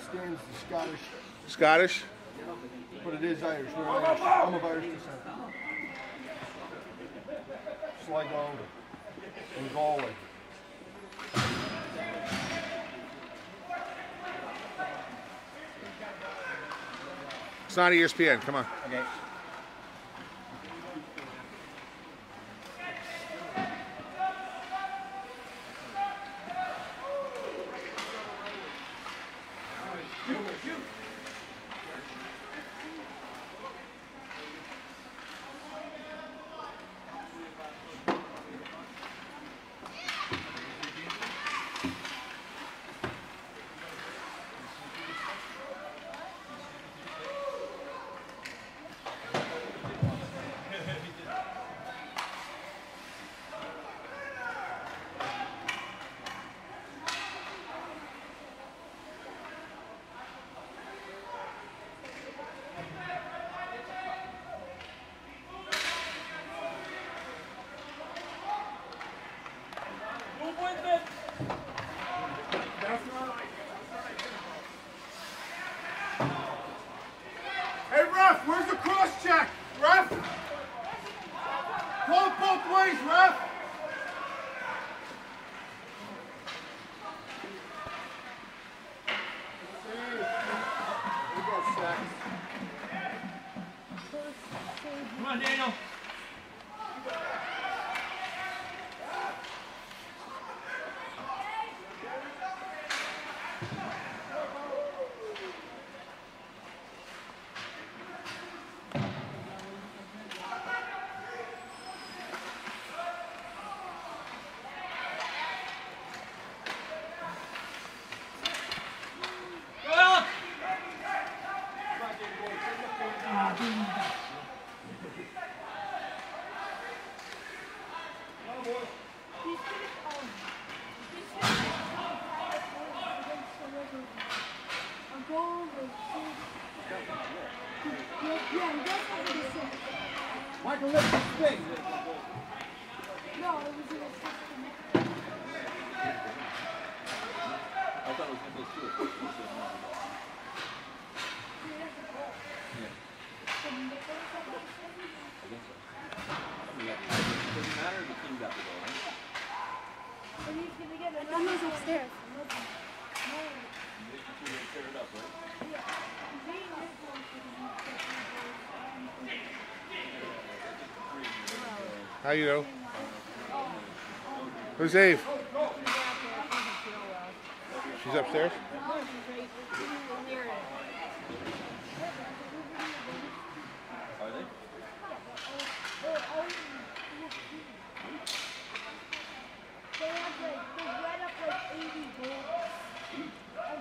understands the Scottish, Scottish? but it is Irish. We're Irish. I'm of Irish descent. Sligo and Galway. It's not ESPN. Come on. Okay. Michael, lift the spin. No, it was in a I thought it was? And another. Someone's upstairs. They should tear it up, right? How you know? Who's Ave? She's upstairs? They? Have like, they read up like 80 goals. And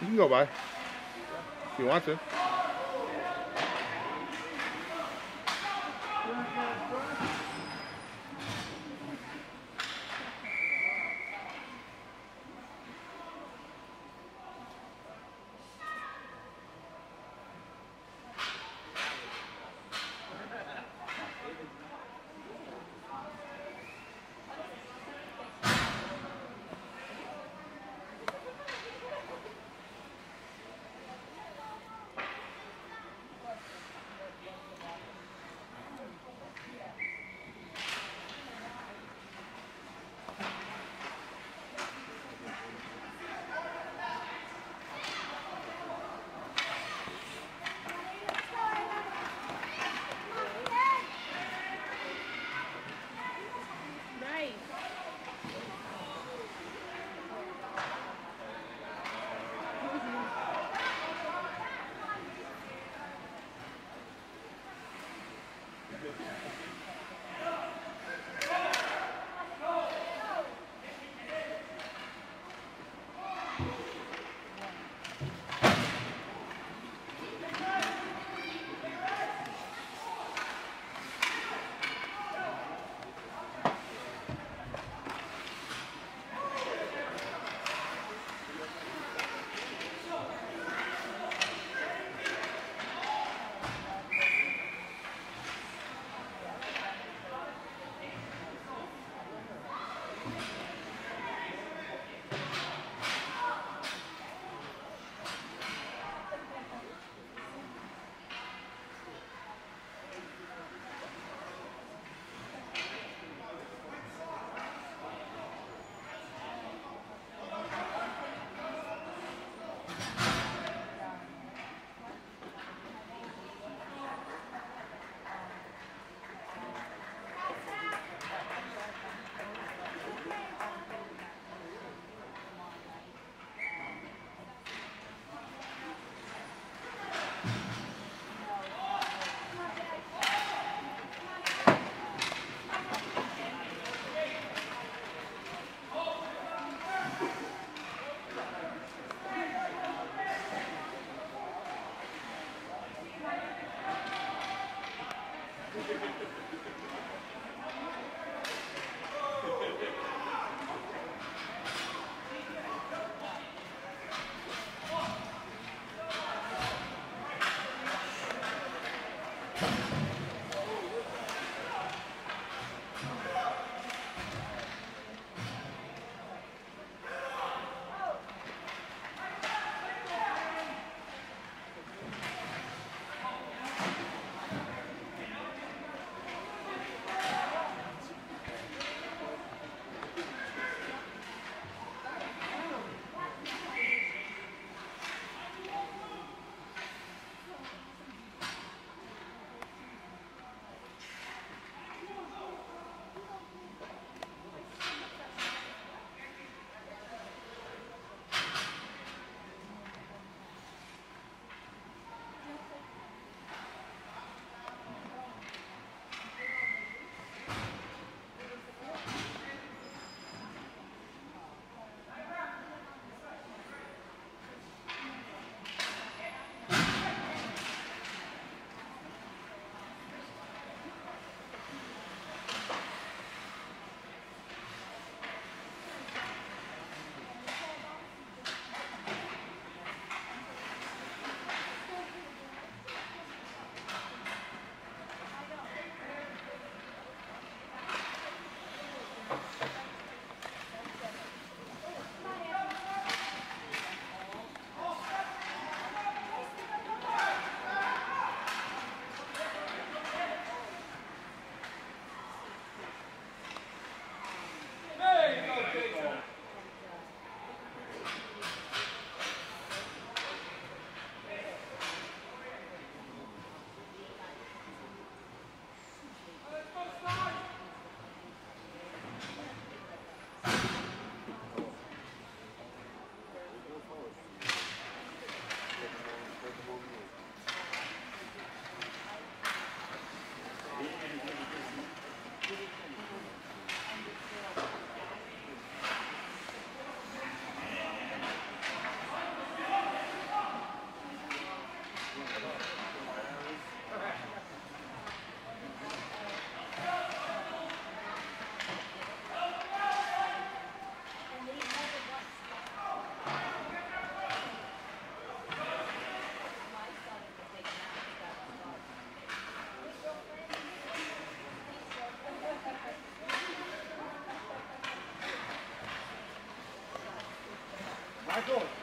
You can go by. If you want to. No,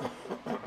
Ha ha ha.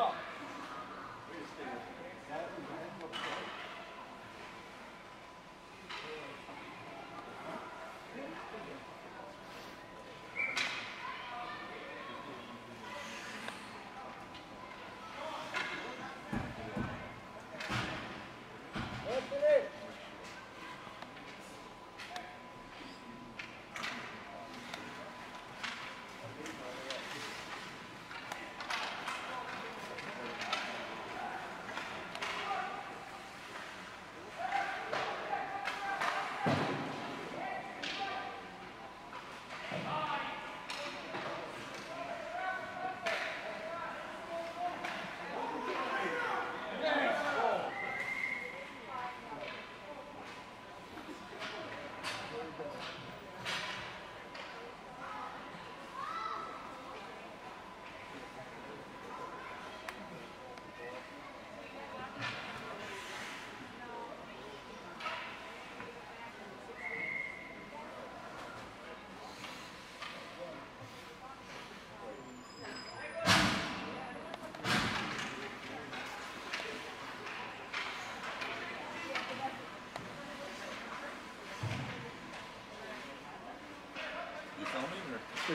Heads up.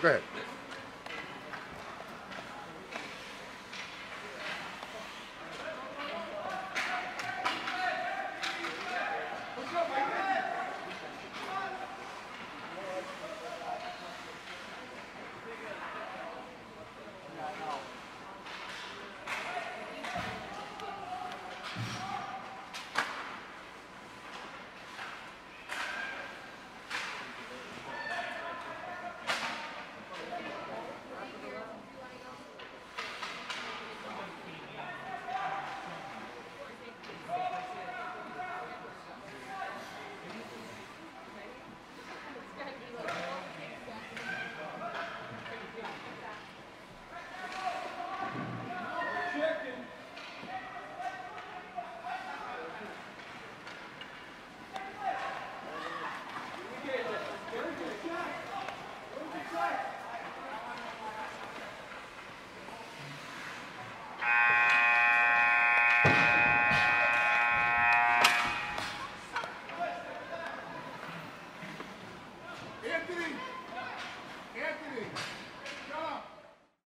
go ahead.